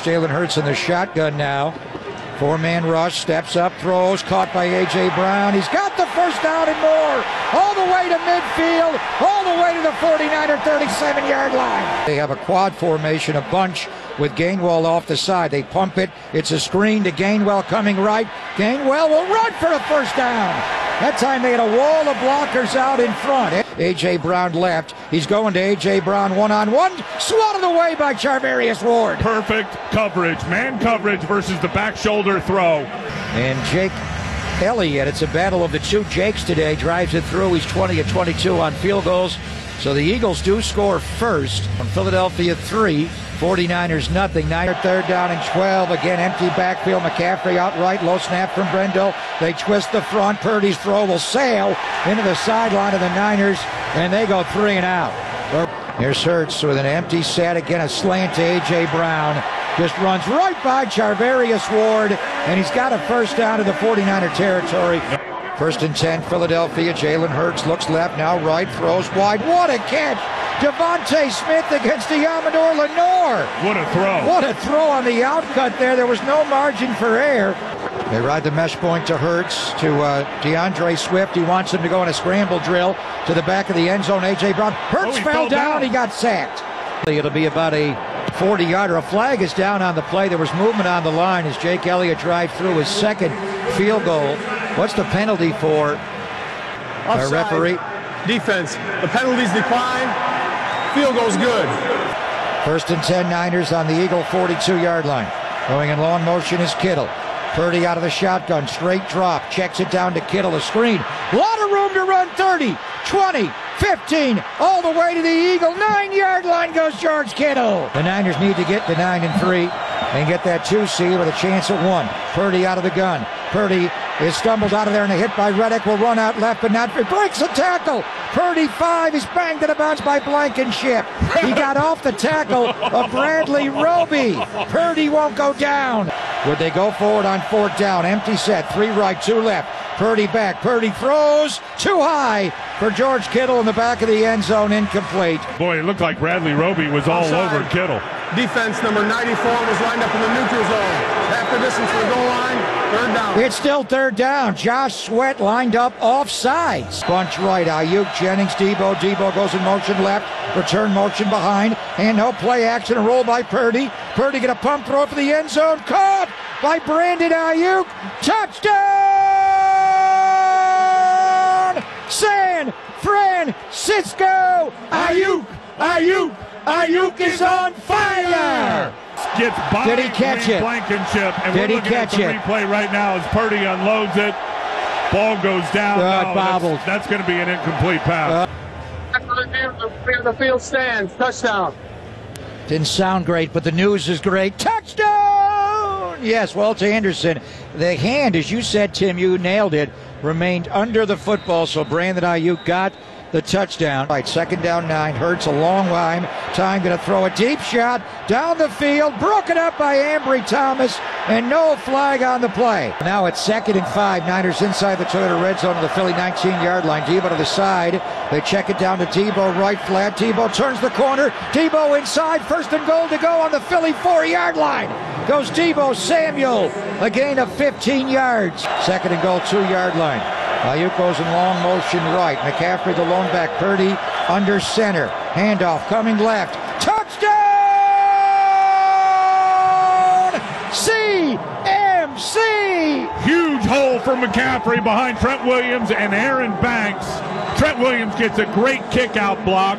Jalen Hurts in the shotgun now. Four man rush, steps up, throws, caught by A.J. Brown. He's got the first down and more. All the way to midfield, all the way to the 49 or 37 yard line. They have a quad formation, a bunch with Gainwell off the side. They pump it. It's a screen to Gainwell coming right. Gainwell will run for the first down. That time they had a wall of blockers out in front. A.J. Brown left. He's going to A.J. Brown one on one. Swatted away by Charvarius Ward. Perfect coverage. Man coverage versus the back shoulder throw. And Jake Elliott, it's a battle of the two Jakes today. Drives it through. He's 20 at 22 on field goals. So the Eagles do score first. From Philadelphia, three. 49ers nothing. Niner third down and 12. Again, empty backfield. McCaffrey outright. Low snap from Brendel. They twist the front. Purdy's throw will sail into the sideline of the Niners, and they go three and out. Here's Hurts with an empty set. Again, a slant to A.J. Brown. Just runs right by Charvarius Ward, and he's got a first down to the 49er territory. First and 10, Philadelphia. Jalen Hurts looks left, now right, throws wide. What a catch! DeVonta Smith against Deommodore Lenoir. What a throw. What a throw on the outcut there. There was no margin for error. They ride the mesh point to Hurts, to uh, D'Andre Swift. He wants him to go in a scramble drill to the back of the end zone. A.J. Brown. Hurts Oh, fell, fell down. down. He got sacked. It'll be about a 40 yarder. A flag is down on the play. There was movement on the line as Jake Elliott drive through his second field goal. What's the penalty for uh, a referee? Defense. The penalties decline. Field goes good. First and 10 Niners on the Eagle 42 yard line. Going in long motion is Kittle. Purdy out of the shotgun, straight drop, checks it down to Kittle, a screen. A lot of room to run 30, 20, 15, all the way to the Eagle. Nine yard line goes George Kittle. The Niners need to get to 9 and 3 and get that 2 seed with a chance at 1. Purdy out of the gun. Purdy is stumbled out of there and a hit by Reddick will run out left, but not. It breaks a tackle. Purdy five. He's banged to a bounce by Blankenship. He got off the tackle of Bradley Roby. Purdy won't go down. Would they go forward on fourth down? Empty set. Three right, two left. Purdy back. Purdy throws too high for George Kittle in the back of the end zone. Incomplete. Boy, it looked like Bradley Roby was all Offside. over Kittle. Defense number 94 was lined up in the neutral zone. The distance from the goal line. Third down. It's still third down. Josh Sweat lined up offsides. Bunch right. Aiyuk, Jennings, Deebo. Deebo goes in motion left. Return motion behind. And no play action. A roll by Purdy. Purdy get a pump throw for the end zone. Caught by Brandon Aiyuk. Touchdown! San Francisco. Aiyuk. Aiyuk. Aiyuk is on fire. Gets by Did he catch Wayne it? Blankenship, and Did we're he looking catch at the it? replay right now as Purdy unloads it. Ball goes down. Uh, it No, that's, that's going to be an incomplete pass. The field stands. Touchdown. Didn't sound great, but the news is great. Touchdown! Yes, Walt Anderson. The hand, as you said, Tim, you nailed it, remained under the football, so Brandon Aiyuk got the touchdown. Right, second down nine. Hurts a long time. Time going to throw a deep shot down the field, broken up by Ambry Thomas, and no flag on the play. Now it's second and five. Niners inside the Toyota red zone of the Philly 19 yard line. Deebo to the side. They check it down to Deebo, right flat. Deebo turns the corner. Deebo inside. First and goal to go on the Philly four yard line. Goes Deebo Samuel. A gain of 15 yards. Second and goal, two yard line. Aiyuk goes in long motion right. McCaffrey the lone back. Purdy under center. Handoff coming left. Touchdown! CMC! Huge hole for McCaffrey behind Trent Williams and Aaron Banks. Trent Williams gets a great kick out block.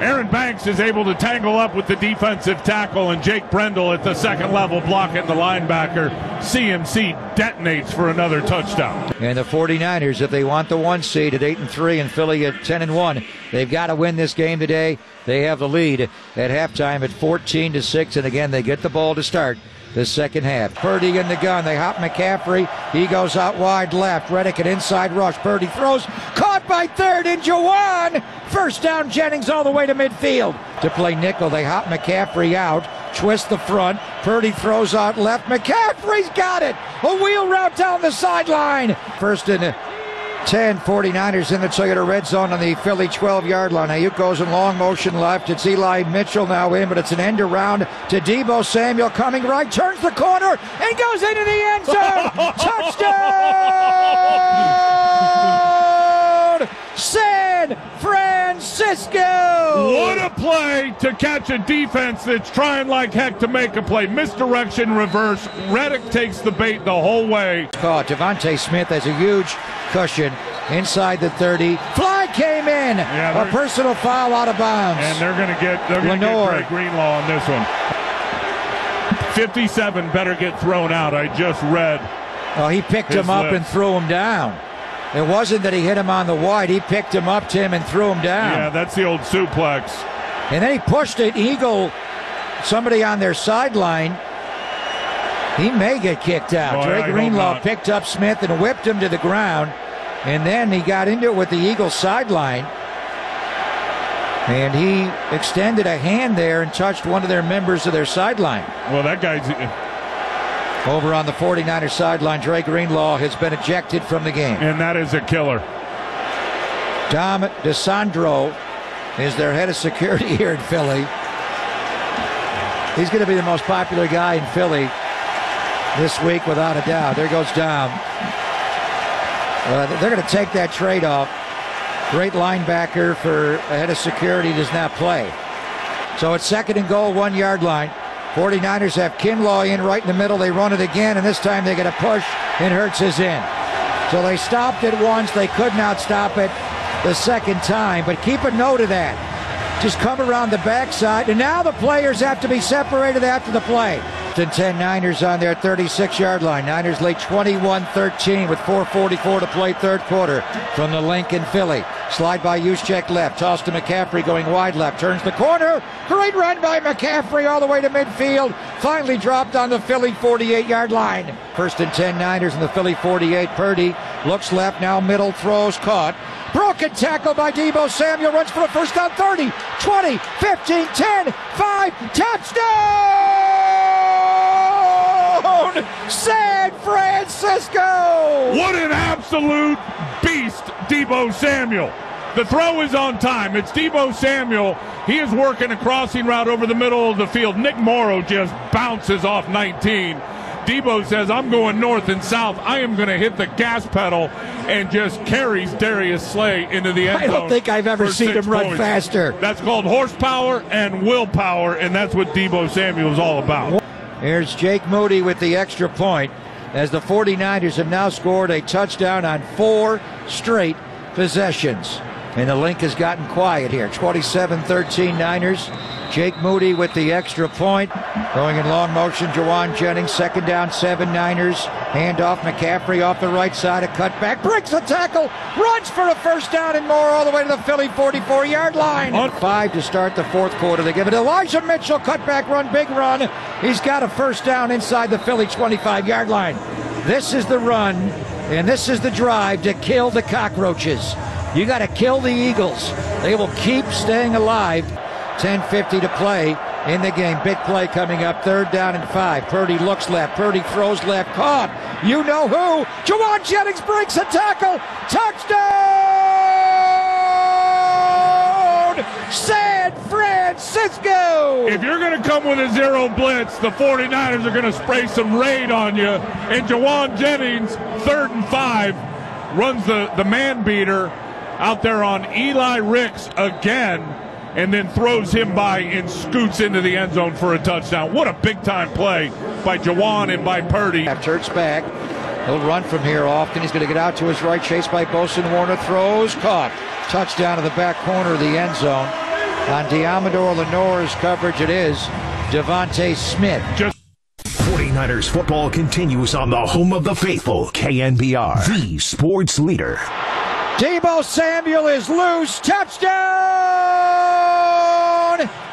Aaron Banks is able to tangle up with the defensive tackle, and Jake Brendel at the second level blocking the linebacker. CMC detonates for another touchdown. And the 49ers, if they want the one seed at 8 and 3 and Philly at 10 and 1, they've got to win this game today. They have the lead at halftime at 14 to 6, and again, they get the ball to start the second half. Purdy in the gun. They hop McCaffrey. He goes out wide left. Reddick an inside rush. Purdy throws. Caught by third in Jauan. First down Jennings all the way to midfield. To play nickel, they hop McCaffrey out. Twist the front. Purdy throws out left. McCaffrey's got it. A wheel route down the sideline. First and 10 49ers in the Toyota red zone on the Philly 12 yard line. Aiyuk goes in long motion left. It's Eli Mitchell now in, but it's an end around to Deebo Samuel coming right, turns the corner, and goes into the end zone. Touchdown! San Francisco! What a play to catch a defense that's trying like heck to make a play. Misdirection, reverse. Reddick takes the bait the whole way. Caught. DeVonta Smith has a huge cushion inside the 30. Fly came in. Yeah, a personal foul out of bounds. And they're going to get they're going to get Greg Greenlaw on this one. 57 better get thrown out. I just read. Oh, he picked him up and threw him down. It wasn't that he hit him on the wide. He picked him up, Tim, and threw him down. Yeah, that's the old suplex. And then he pushed it. Eagle, somebody on their sideline. He may get kicked out. I Drake hope Greenlaw picked up Smith and whipped him to the ground. And then he got into it with the Eagles sideline. And he extended a hand there and touched one of their members of their sideline. Well, that guy's Over on the 49ers sideline, Dre Greenlaw has been ejected from the game. and that is a killer. Dom DiSandro is their head of security here in Philly. He's going to be the most popular guy in Philly this week, without a doubt. There goes Dom. Uh, they're going to take that trade off. Great linebacker for a head of security does not play. So it's second and goal, one yard line. 49ers have Kinlaw in right in the middle. They run it again, and this time they get a push, and Hurts is in. So they stopped it once. They could not stop it the second time. But keep a note of that. Just come around the backside. And now the players have to be separated after the play. To 10 Niners on their 36 yard line. Niners lead 21 13 with 4.44 to play third quarter from the Lincoln Philly. Slide by Juszczyk left. Toss to McCaffrey going wide left. Turns the corner. Great run by McCaffrey all the way to midfield. Finally dropped on the Philly 48 yard line. First and 10 Niners in the Philly 48. Purdy looks left. Now middle throws caught. Broken tackle by Deebo Samuel. Runs for a first down 30, 20, 15, 10, 5. Touchdown! San Francisco! What an absolute beast, Deebo Samuel. The throw is on time. It's Deebo Samuel. He is working a crossing route over the middle of the field. Nick Morrow just bounces off 19. Deebo says, I'm going north and south. I am going to hit the gas pedal and just carries Darius Slay into the end zone. I don't think I've ever seen him run points. faster. That's called horsepower and willpower, and that's what Deebo Samuel is all about. Here's Jake Moody with the extra point as the 49ers have now scored a touchdown on four straight possessions. And the link has gotten quiet here. 27 13 Niners. Jake Moody with the extra point. Going in long motion, Jauan Jennings, second down, seven Niners. Handoff, McCaffrey off the right side, a cutback, breaks the tackle, runs for a first down and more all the way to the Philly 44 yard line. On- Five to start the fourth quarter. They give it Elijah Mitchell, cutback run, big run. He's got a first down inside the Philly 25 yard line. This is the run, and this is the drive to kill the cockroaches. You got to kill the Eagles. They will keep staying alive. 10:50 to play in the game. Big play coming up. Third down and five. Purdy looks left. Purdy throws left. Caught. You know who? Jauan Jennings breaks a tackle. Touchdown! San Francisco! If you're going to come with a zero blitz, the 49ers are going to spray some raid on you. And Jauan Jennings, third and five, runs the, the man beater out there on Eli Ricks again and then throws him by and scoots into the end zone for a touchdown. What a big time play by Jauan and by Purdy. Turks back. He'll run from here often. He's going to get out to his right. Chased by Boson. Warner throws. Caught. Touchdown to the back corner of the end zone. On Deommodore Lenoir's coverage, it is DeVonta Smith. Just 49ers football continues on the home of the faithful, KNBR, the sports leader. Deebo Samuel is loose. Touchdown!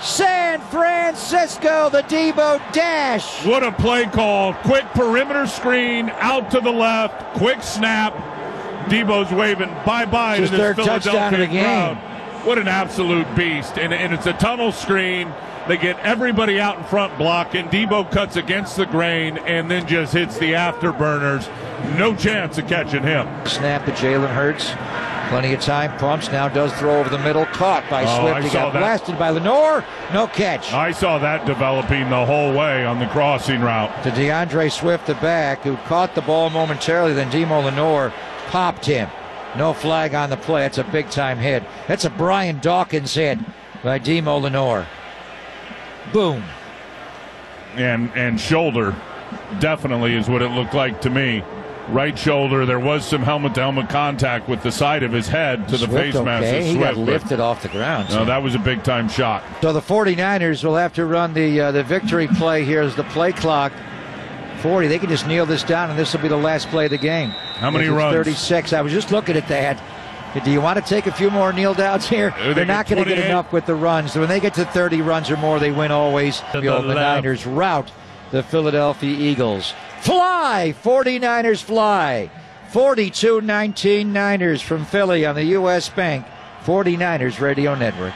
San Francisco, the Deebo dash. What a play call. Quick perimeter screen out to the left. Quick snap. Deebo's waving bye bye to His this Philadelphia touchdown of the game. crowd. What an absolute beast. And, and it's a tunnel screen. They get everybody out in front block, and Deebo cuts against the grain and then just hits the afterburners. No chance of catching him. Snap to Jalen Hurts. Plenty of time. Pumps now does throw over the middle. Caught by Oh, Swift. I He got that. blasted by Lenoir. No catch. I saw that developing the whole way on the crossing route. to D'Andre Swift, the back, who caught the ball momentarily. Then Demo Lenoir popped him. No flag on the play. That's a big time hit. That's a Brian Dawkins hit by Demo Lenoir. Boom. and and shoulder definitely is what it looked like to me. Right shoulder. There was some helmet to helmet contact with the side of his head to the face mask okay. of He got Swift. but- lifted off the ground. No, that was a big time shot. So the 49ers will have to run the uh, the victory play here as the play clock. 40. They can just kneel this down, and this will be the last play of the game. How many runs? 36. I was just looking at that. Do you want to take a few more kneel downs here? They They're not going to get enough with the runs. When they get to 30 runs or more, they win always. The the. Niners rout the Philadelphia Eagles. Fly! 49ers fly. 42 19 Niners from Philly on the U.S. Bank 49ers Radio Network.